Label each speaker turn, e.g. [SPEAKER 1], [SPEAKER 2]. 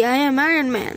[SPEAKER 1] I am Iron Man.